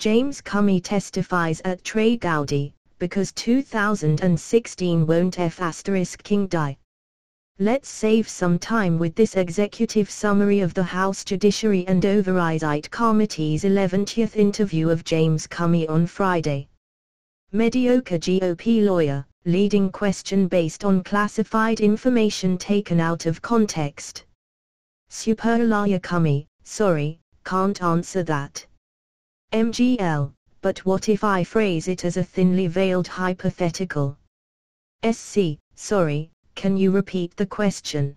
James Comey testifies at Trey Gowdy, because 2016 won't F asterisk King die. Let's save some time with this executive summary of the House Judiciary and Oversight Committee's 11th interview of James Comey on Friday. Mediocre GOP lawyer, leading question based on classified information taken out of context. Superlaya Comey, sorry, can't answer that. MGL, but what if I phrase it as a thinly veiled hypothetical? SC, sorry, can you repeat the question?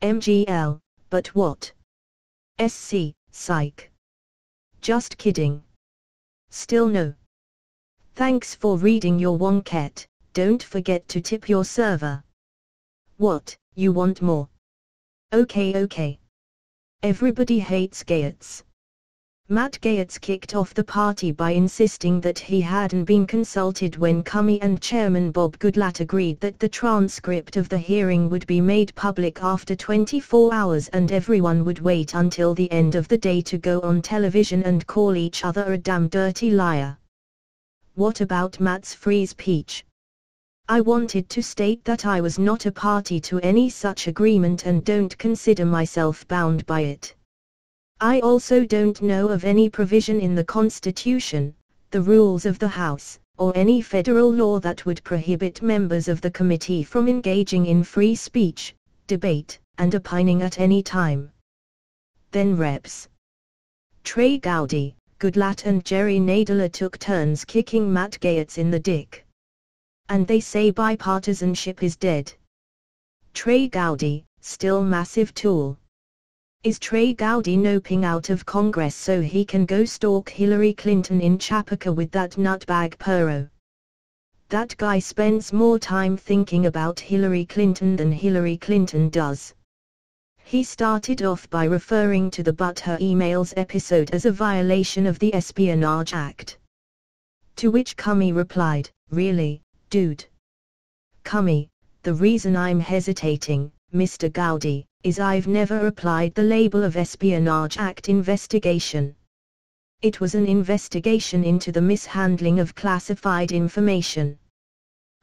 MGL, but what? SC, psych. Just kidding. Still no. Thanks for reading your Wonkette, don't forget to tip your server. What, you want more? Okay okay. Everybody hates Gaetz. Matt Gaetz kicked off the party by insisting that he hadn't been consulted when Comey and Chairman Bob Goodlatte agreed that the transcript of the hearing would be made public after 24 hours and everyone would wait until the end of the day to go on television and call each other a damn dirty liar. What about Matt's free speech? I wanted to state that I was not a party to any such agreement and don't consider myself bound by it. I also don't know of any provision in the Constitution, the rules of the House, or any federal law that would prohibit members of the committee from engaging in free speech, debate, and opining at any time. Then Reps. Trey Gowdy, Goodlatte and Jerry Nadler took turns kicking Matt Gaetz in the dick. And they say bipartisanship is dead. Trey Gowdy, still massive tool. Is Trey Gowdy noping out of Congress so he can go stalk Hillary Clinton in Chappaqua with that nutbag Pirro? That guy spends more time thinking about Hillary Clinton than Hillary Clinton does. He started off by referring to the But Her Emails episode as a violation of the Espionage Act. To which Comey replied, Really, dude? Comey, the reason I'm hesitating, Mr. Gowdy, is I've never applied the label of Espionage Act investigation. It was an investigation into the mishandling of classified information.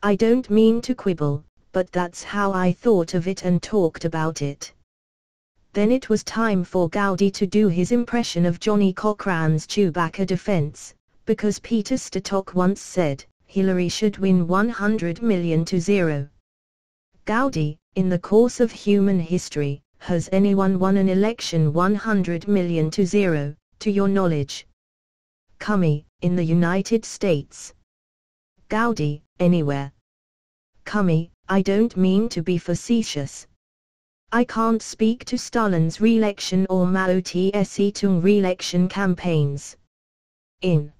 I don't mean to quibble, but that's how I thought of it and talked about it. Then it was time for Gowdy to do his impression of Johnnie Cochran's Chewbacca defense, because Peter Strzok once said, Hillary should win 100 million to zero. Gowdy, in the course of human history, has anyone won an election 100 million to zero, to your knowledge? Comey, in the United States. Gowdy, anywhere. Comey, I don't mean to be facetious. I can't speak to Stalin's re-election or Mao Tse-tung re-election campaigns. In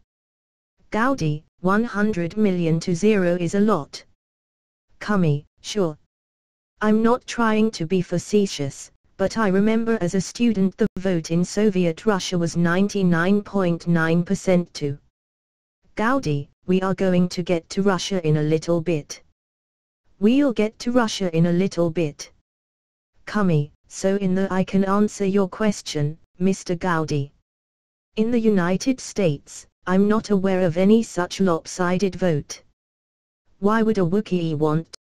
Gowdy, 100 million to zero is a lot. Comey, sure, I'm not trying to be facetious, but I remember as a student the vote in Soviet Russia was 99.9% to Gowdy, we are going to get to Russia in a little bit. We'll get to Russia in a little bit. Comey, so in the I can answer your question, Mr. Gaudi. In the United States, I'm not aware of any such lopsided vote. Why would a Wookiee want